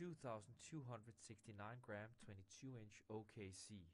2,269 gram 22 inch OKC.